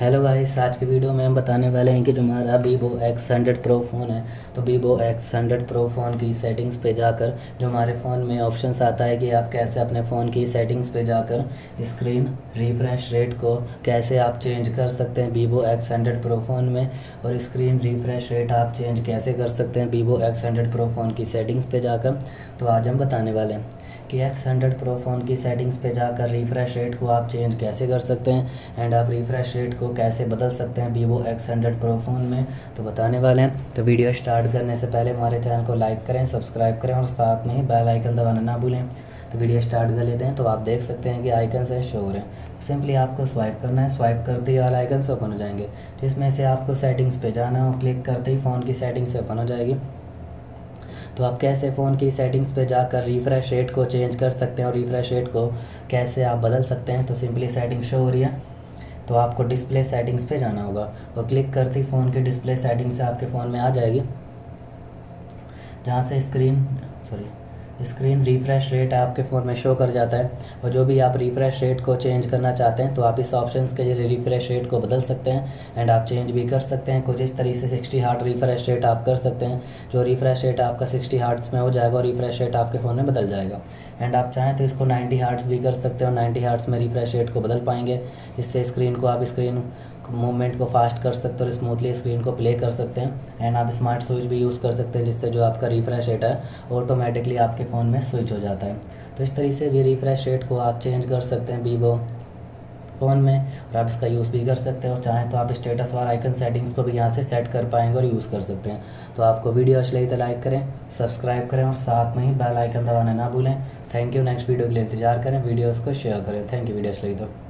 Hello guys आज की video में हम बताने वाले हैं कि जो हमारा Vivo X hundred pro phone है तो Vivo X hundred pro phone की सेटिंग्स पे जाकर, जो हमारे फ़ोन में ऑप्शंस आता है कि आप कैसे अपने फ़ोन की सेटिंग्स पे जाकर स्क्रीन रिफ्रेश रेट को कैसे आप चेंज कर सकते हैं Vivo X hundred pro phone में, और स्क्रीन रिफ्रेश रेट आप चेंज कैसे कर सकते हैं Vivo X hundred pro phone की सेटिंग्स पर जाकर तो आज हम बताने वाले हैं। कि एक्स हंड्रेड प्रो फ़ोन की सेटिंग्स पे जाकर रिफ़्रेश रेट को आप चेंज कैसे कर सकते हैं? एंड आप रिफ़्रेश रेट को कैसे बदल सकते हैं Vivo X hundred pro phone में? तो बताने वाले हैं। तो वीडियो स्टार्ट करने से पहले हमारे चैनल को लाइक करें सब्सक्राइब करें और साथ में ही बेल आइकन दबाना ना भूलें। तो वीडियो स्टार्ट कर लेते हैं। तो आप देख सकते हैं कि आइकन से शो हो रहे हैं। सिंपली आपको स्वाइप करना है। स्वाइप करते ही वाले आइकन से ओपन हो जाएँगे। जिसमें से आपको सेटिंग्स पे जाना है और क्लिक करते ही फ़ोन की सेटिंग्स से ओपन हो जाएगी। तो आप कैसे फ़ोन की सेटिंग्स पे जाकर रिफ़्रेश रेट को चेंज कर सकते हैं और रिफ़्रेश रेट को कैसे आप बदल सकते हैं? तो सिंपली सेटिंग शो हो रही है। तो आपको डिस्प्ले सेटिंग्स पे जाना होगा और क्लिक करते ही फ़ोन की डिस्प्ले सेटिंग से आपके फ़ोन में आ जाएगी। जहाँ से screen sorry screen refresh rate आपके फ़ोन में शो कर जाता है और जो भी आप रिफ्रेश रेट को चेंज करना चाहते हैं तो आप इस ऑप्शन के ज़रिए रिफ्रेश रेट को बदल सकते हैं एंड आप चेंज भी कर सकते हैं। कुछ इस तरीके से सिक्सटी हार्ट रिफ्रेश रेट आप कर सकते हैं। जो रिफ्रेश रेट आपका सिक्सटी हार्ट्स में हो जाएगा, और रिफ्रेश रेट आपके फ़ोन में बदल जाएगा। एंड आप चाहें तो इसको नाइन्टी हार्ट्स भी कर सकते हैं और नाइन्टी हार्ट्स में रिफ्रेश रेट को बदल पाएँगे। इससे स्क्रीन को आप स्क्रीन मूवमेंट को फास्ट कर सकते हैं और स्मूथली स्क्रीन को प्ले कर सकते हैं। एंड आप स्मार्ट स्विच भी यूज़ कर सकते हैं, जिससे जो आपका रिफ्रेश रेट है ऑटोमेटिकली आपके फ़ोन में स्विच हो जाता है। तो इस तरीके से भी रिफ्रेश रेट को आप चेंज कर सकते हैं वीवो फ़ोन में, और आप इसका यूज़ भी कर सकते हैं। और चाहें तो आप स्टेटस वाला आइकन सेटिंग्स को भी यहाँ से सेट कर पाएँगे और यूज़ कर सकते हैं। तो आपको वीडियो अच्छी लगी तो लाइक करें सब्सक्राइब करें और साथ में ही बेल आइकन दबाना ना भूलें। थैंक यू नेक्स्ट वीडियो के लिए इंतज़ार करें वीडियोज़ को शेयर करें। थैंक यू वीडियो अच्छी लगी तो।